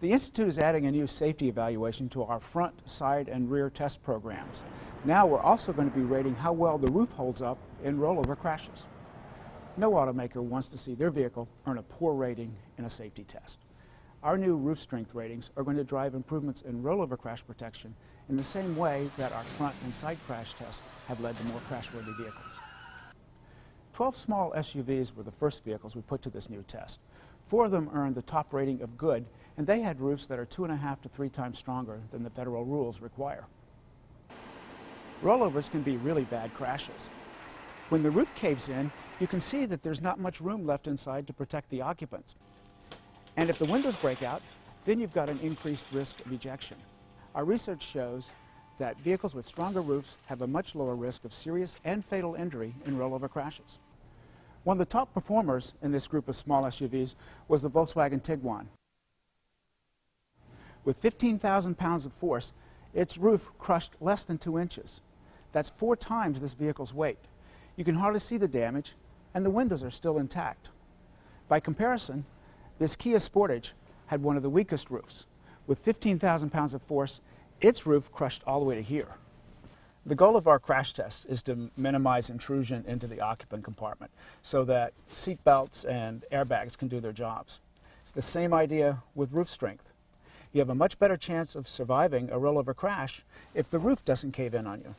The Institute is adding a new safety evaluation to our front, side, and rear test programs. Now we're also going to be rating how well the roof holds up in rollover crashes. No automaker wants to see their vehicle earn a poor rating in a safety test. Our new roof strength ratings are going to drive improvements in rollover crash protection in the same way that our front and side crash tests have led to more crashworthy vehicles. 12 small SUVs were the first vehicles we put to this new test. Four of them earned the top rating of good, and they had roofs that are two and a half to three times stronger than the federal rules require. Rollovers can be really bad crashes. When the roof caves in, you can see that there's not much room left inside to protect the occupants. And if the windows break out, then you've got an increased risk of ejection. Our research shows that vehicles with stronger roofs have a much lower risk of serious and fatal injury in rollover crashes. One of the top performers in this group of small SUVs was the Volkswagen Tiguan. With 15,000 pounds of force, its roof crushed less than two inches. That's four times this vehicle's weight. You can hardly see the damage, and the windows are still intact. By comparison, this Kia Sportage had one of the weakest roofs. With 15,000 pounds of force, its roof crushed all the way to here. The goal of our crash test is to minimize intrusion into the occupant compartment so that seat belts and airbags can do their jobs. It's the same idea with roof strength. You have a much better chance of surviving a rollover crash if the roof doesn't cave in on you.